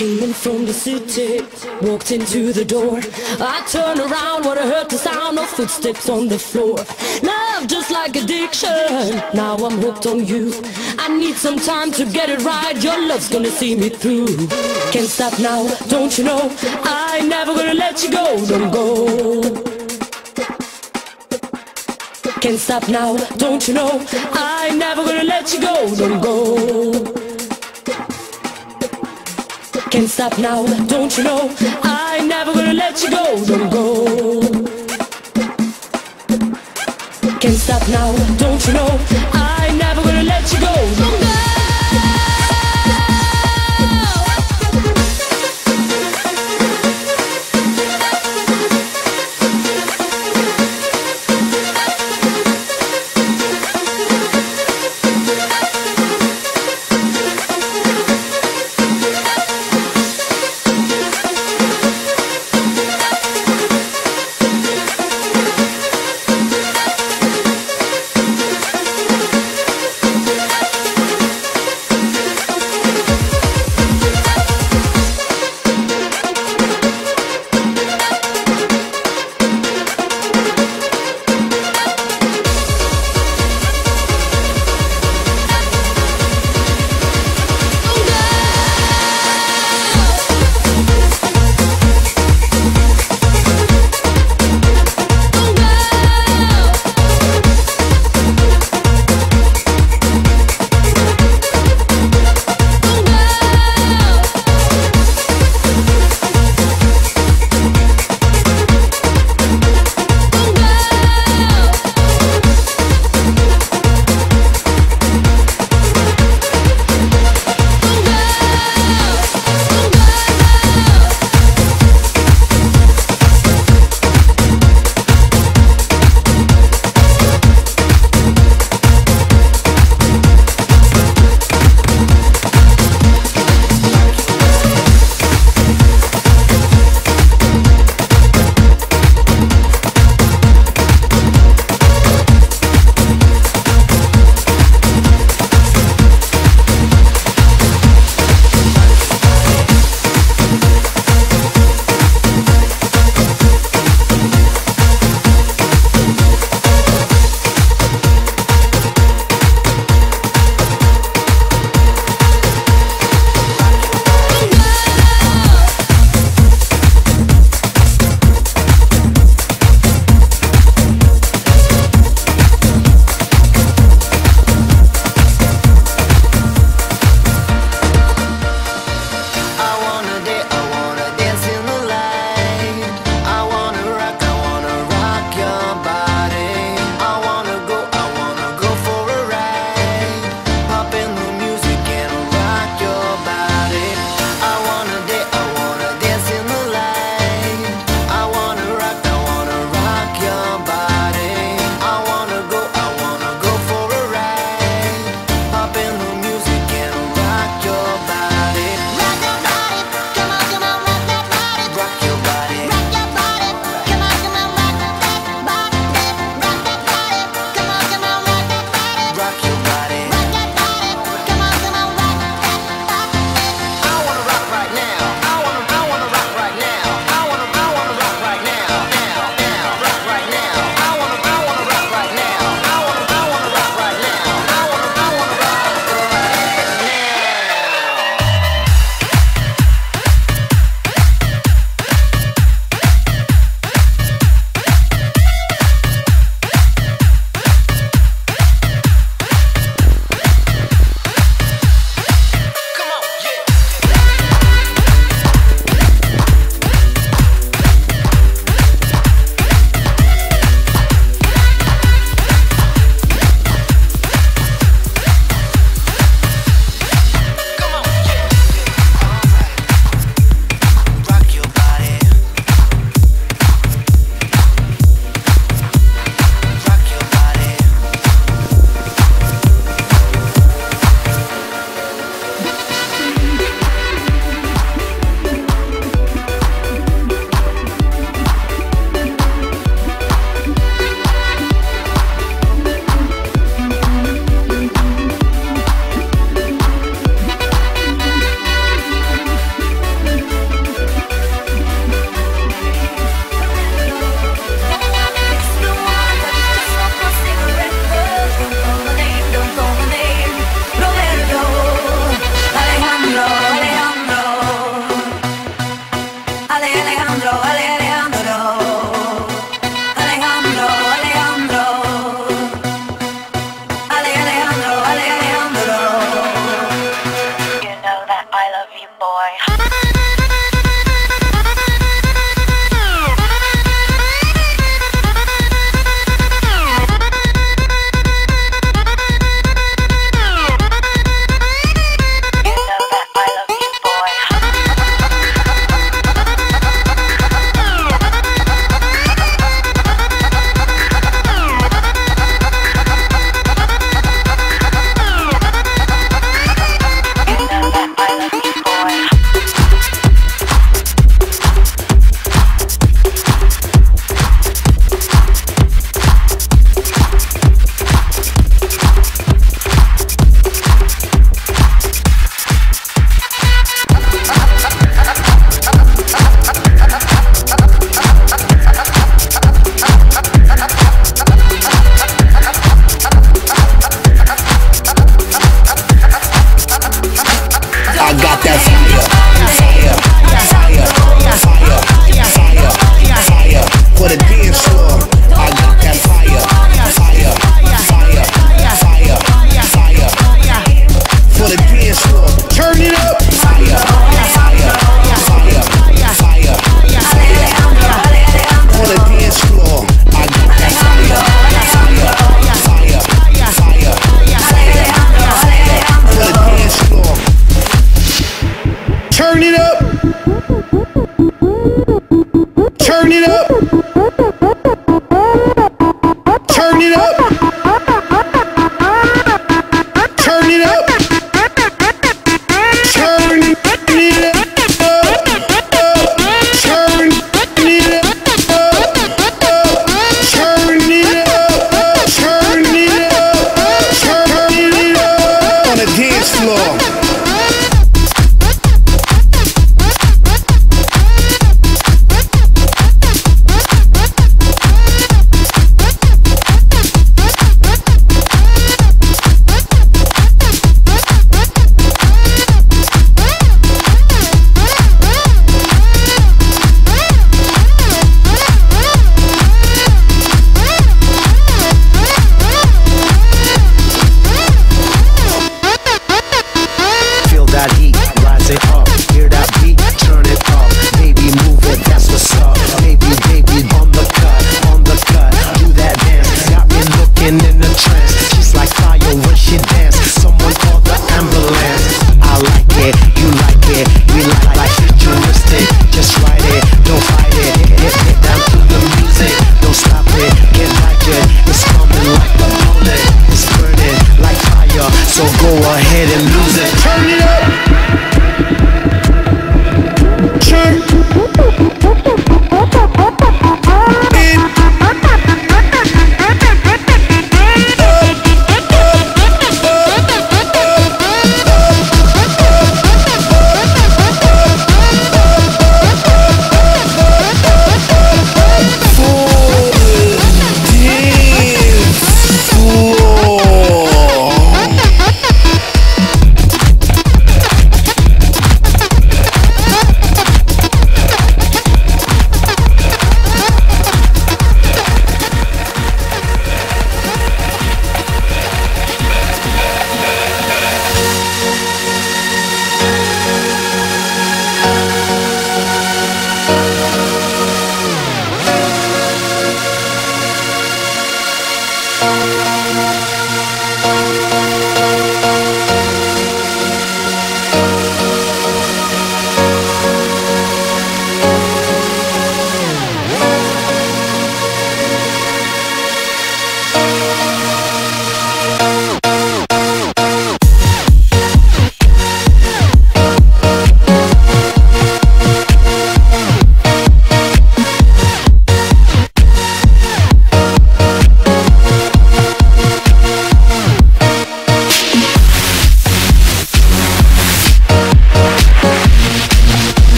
Came in from the city, walked into the door. I turned around when I heard the sound of footsteps on the floor. Love just like addiction, now I'm hooked on you. I need some time to get it right, your love's gonna see me through. Can't stop now, don't you know? I never gonna let you go, don't go. Can't stop now, don't you know? I never gonna let you go, don't go. Can't stop now, don't you know? I ain't never gonna let you go, don't go. Can't stop now, don't you know? I ain't never gonna let you go.